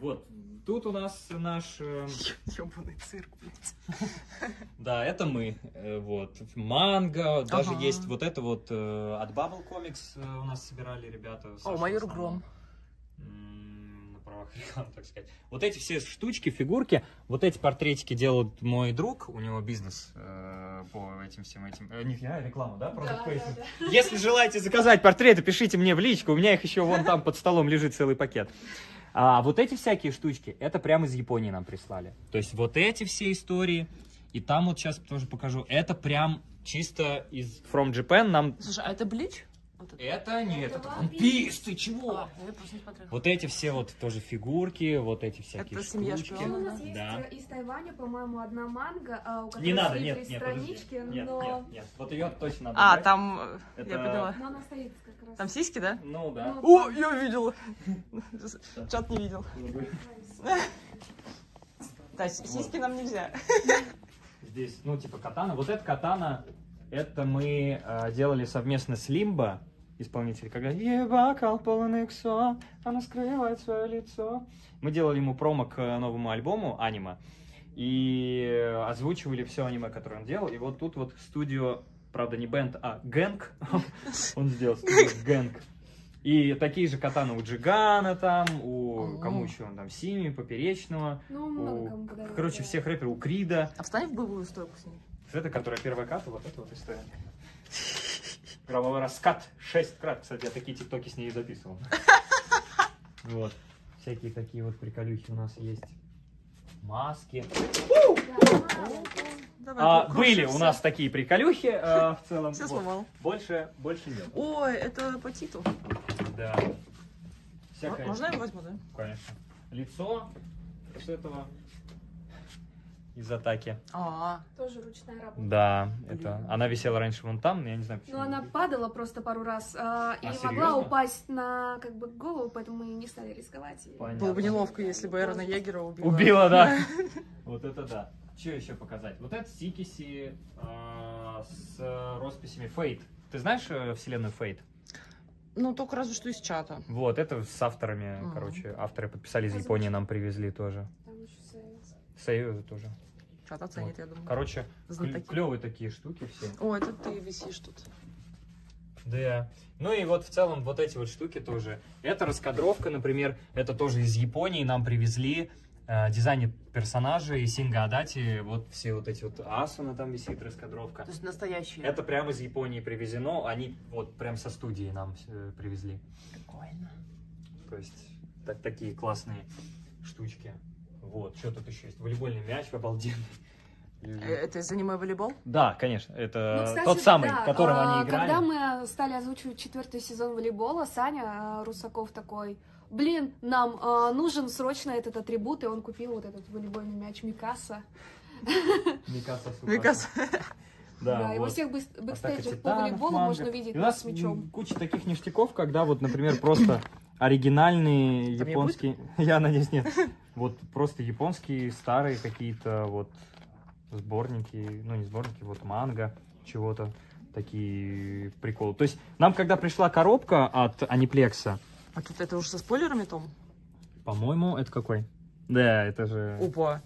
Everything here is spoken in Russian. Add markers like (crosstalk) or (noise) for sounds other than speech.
вот, тут у нас наш... э, Ёбаный цирк, блядь. Да, это мы. э, Вот. Манго, даже есть вот это вот э, от Bubble Comics у нас собирали ребята. О, майор. Гром. На правах рекламы, так сказать. Вот эти все штучки, фигурки, вот эти портретики делает мой друг, у него бизнес по этим всем этим. Не я, реклама, да? Product placement. Если желаете заказать портреты, пишите мне в личку, у меня их еще вон там под столом лежит целый пакет. А вот эти всякие штучки, это прямо из Японии нам прислали. То есть вот эти все истории, и там вот сейчас тоже покажу, это прям чисто из From Japan нам... Слушай, а это Блич? Вот это? Это нет, Это это One Piece, ты чего? А, я просто не смотрела. Вот эти все вот тоже фигурки, вот эти всякие Это штучки. шпионов. Ну, у нас есть Да. э, из Тайваня, по-моему, одна манга, а, у которой Не надо, нет, нет, странички, Нет, но... нет, нет. Вот ее точно надо А, брать. там, э, Это- я поняла. но она стоит как раз. Там сиськи, да? Ну да. Ну, О, там. я видела. Чат не видел. Да, сиськи нам нельзя. Здесь, ну, типа катана. Вот эта катана, это мы э, делали совместно с Лимбо, исполнитель, когда «Ебакал полон иксо, она скрывает свое лицо». Мы делали ему промо к новому альбому «Анима» и озвучивали все аниме, которое он делал. И вот тут вот студио, правда, не бенд, а Гэнг, (laughs) он сделал студию Гэнг. И такие же катаны у Джигана там, у Ого. кому еще он там, Сими, Поперечного, Ну, много у, кому подарили, короче, да. всех рэперов, у Крида. А встань в боевую стойку с. Вот Это, которая первая ката, вот это вот история. Гробовой раскат 6 крат. Кстати, я такие тиктоки с ней записывал. (laughs) Вот. Всякие такие вот приколюхи у нас есть. Маски. Да, Давай, А, были крушимся. у нас такие приколюхи э, в целом. Все Вот. сломал. Больше, больше нет. Ой, это по Титу. Да. Всякое. Можно я возьму, да? Конечно. Лицо с этого из атаки. А, Тоже ручная работа. Да, это. Блин. Она висела раньше вон там, но я не знаю почему. Ну, она падала просто пару раз а, и А, могла серьезно? упасть на как бы голову, поэтому мы не стали рисковать. и- Понятно. было бы неловко, если бы Эрона Егера убила. Убила, да. (laughs) Вот это да. Что еще показать? Вот это Сикиси а, с э, росписями Фейт. Ты знаешь э, вселенную Фейт? Ну, только разве что из чата. Вот, это с авторами, короче, авторы подписали из. Японии, нам привезли тоже. Там еще тоже. Чат оценит, я думаю. Короче, Знатоки. клевые такие штуки все. О, это ты висишь тут. Да. Ну и вот в целом вот эти вот штуки тоже. Это раскадровка, например, это тоже из Японии нам привезли. э, дизайнер персонажей, Синга Адати, вот все вот эти вот Асуна там висит раскадровка. То есть настоящие. Это прямо из Японии привезено, они вот прям со студии нам э, привезли. Прикольно. То есть так, такие классные штучки. Вот, что тут еще есть? Волейбольный мяч обалденный. Э, Это из аниме волейбол? Да, конечно, Ну, это кстати, тот самый, да, которым а, они играли. Когда мы стали озвучивать четвертый сезон волейбола, Саня а, Русаков такой, блин, нам а, нужен срочно этот атрибут, и он купил вот этот волейбольный мяч Микаса. Микаса Сукаса. Микас. Да, Да, и во вот. всех бэкстейджах по волейболу манга. можно видеть И у нас с мячом. куча таких ништяков, когда вот, например, просто оригинальные не японские... Я надеюсь, нет. Вот просто японские старые какие-то вот сборники, ну не сборники, вот манга, чего-то, такие приколы. То есть нам, когда пришла коробка от Аниплекса, А тут это уже со спойлерами, Том? по-моему, это какой? Да, это же... Опа.